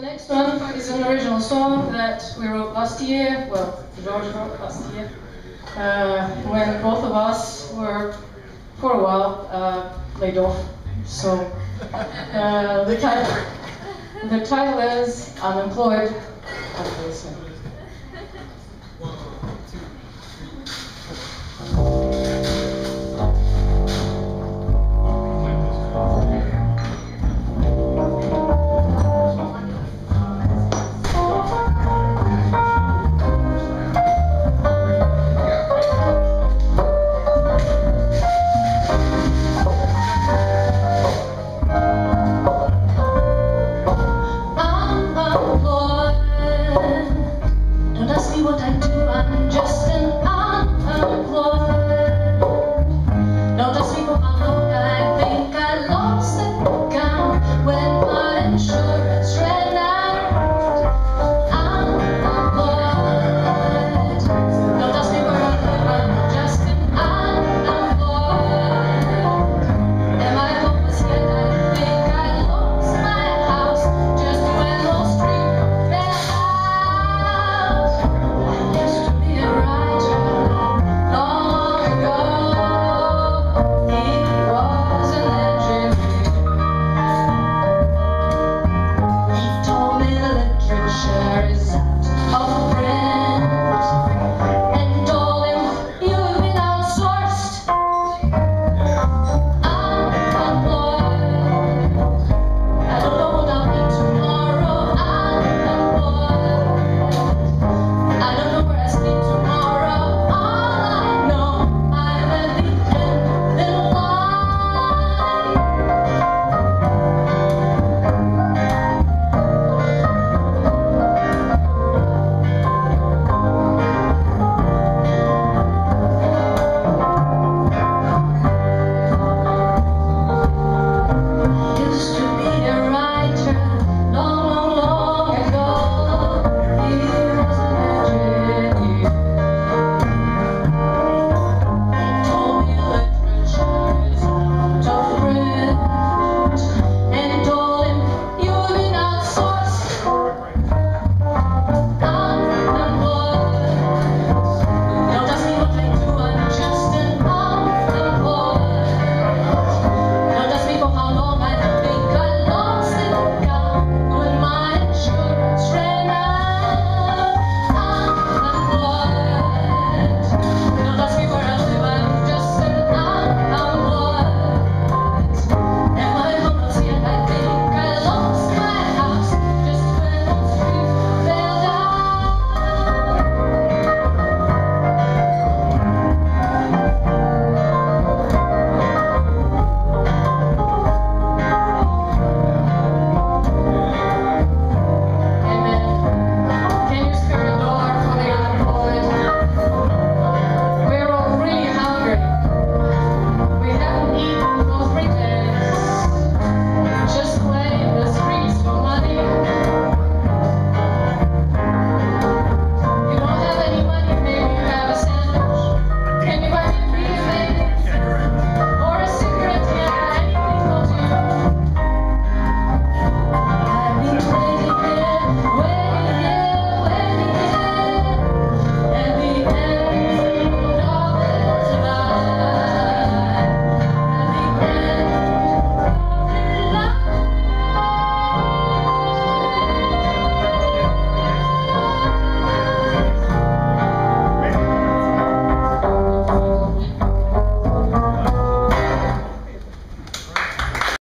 the next one is an original song that we wrote last year. Well, George wrote last year. Uh, when both of us were, for a while, uh, laid off. So uh, the title, the title is "Unemployed." Unemployed.